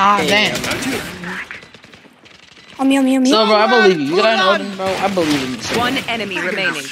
Ah, damn. Oh, on me, on me, on me. So, bro, I believe you. You got an Odin, bro. I believe in you. One enemy remaining.